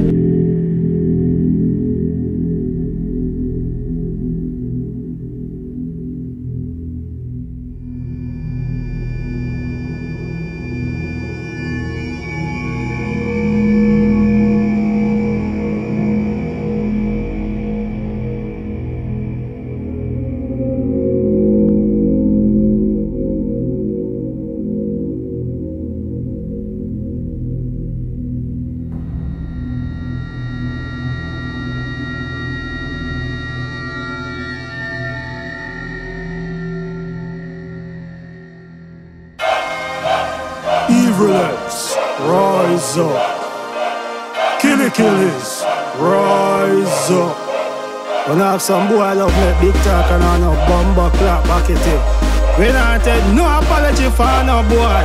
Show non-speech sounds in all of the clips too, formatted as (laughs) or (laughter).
thank you Evilets, rise up. Killy killies, rise up. When I have some boy love make big talk and I know bomber clap back at it. When I take no apology for no boy.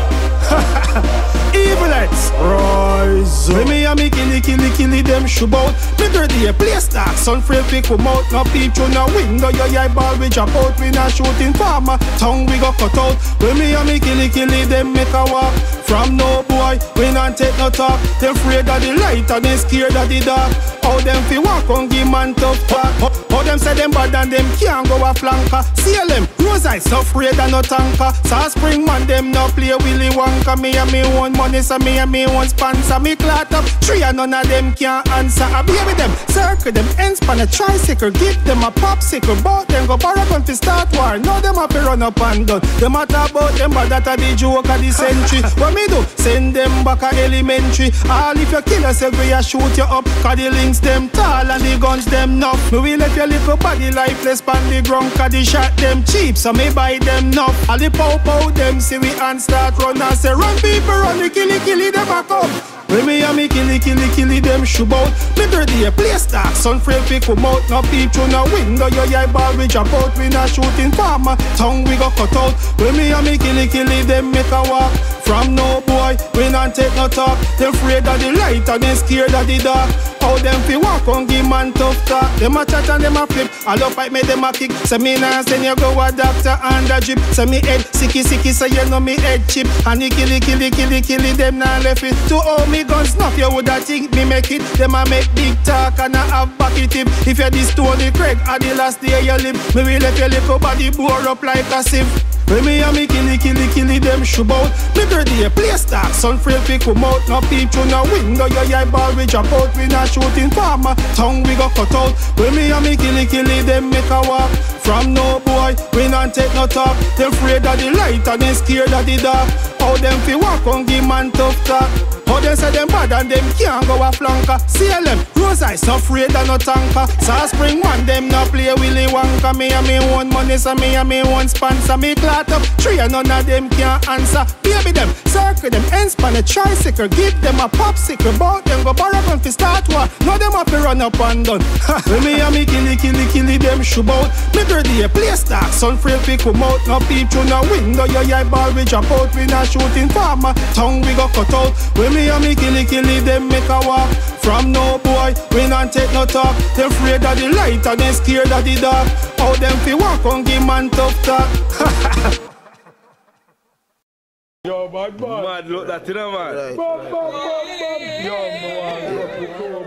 (laughs) Evilets, rise up. When me and me killy killy killy them shoot out. Me dirty a place dark, sun free fi come out. No peep through no window, your eyeball we drop out. We not shooting farmer, tongue we go cut out. When me and me killy killy them make a walk. From no boy, we not take no talk. They afraid of the light and they scared of the dark. How them fi walk on give man tough talk. How, them say them bad and them can't go a flanker. Them, rose eyes so afraid of no tanker. South Spring man them no play Willy Wonka. Me and me own money, so me and me own sponsor. Me clot up three and none of them can answer. I be with them, circle them ends pan a tricycle. Give them a popsicle, bout them go borrow gun fi start war. Now them have to run up and down. Them a talk about them, but that a the joke of the century. (laughs) what me do? Send them back a elementary. All if you kill yourself, we a shoot you up. Cause the links them tall and the guns them nuff. Me will let your little body lifeless pan the ground. Cause the shot them cheap, so me buy them nuff. All the pow pow them see we and start run and say run people run the killy killy them back up. When me and me killy killy killy them shoot out Me dirty a place dark, sun free fi come out. No peep through no window, your eyeball we drop out We not shooting farmer, tongue we go cut out. When me and me killy killy them make a walk From no boy, we not take no talk. They afraid of the light and they scared of the dark. How them fi walk on give man tough talk. Them a chat and them a flip, I love fight me them a kick. Say me nah send you go a doctor and a drip. Say me head sicky sicky, say you know me head chip. And the killy killy killy killy them nah left it. To all me guns snuff, you woulda think me make it. Them a make big talk and I have backy tip. If you this Tony Craig at the last day you live, me will let your little body bore up like a sieve. When me and me killy killy killy them shoot out Me dirty a place dark, sun free fi come out. No peep through no window, your eyeball we drop out We not shooting farmer, tongue we go cut out. When me and me killy killy them make a walk. From no boy, we not take no talk. They afraid of the light and they scared of the dark. How them fi walk on give man tough talk How them say them bad and them can't go a flanker. See them, rose so afraid of no tanker. South Spring one them no play Willy Wonka. Me and me own money so me and me own sponsor. Me clot up, three and none of them can answer. Baby them, circle them, ends pan a tricycle. Give them a popsicle, bout them go borrow gun fi start war. Now them to run up and done (laughs) When me and me killy killy killy them shoot out Me dirty a place dark, sun free fi come out. No peep through no window, your eyeball we drop out. We not shooting farmer, tongue we go cut out. When me and me killy killy them make a walk From no boy, we not take no talk They afraid of the light and they scared of the dark How them fi walk on give man tough talk (laughs) Yo, bad man. Mad look that, you know, man. Bam, bam, bam. Yo, man. Yo, boy.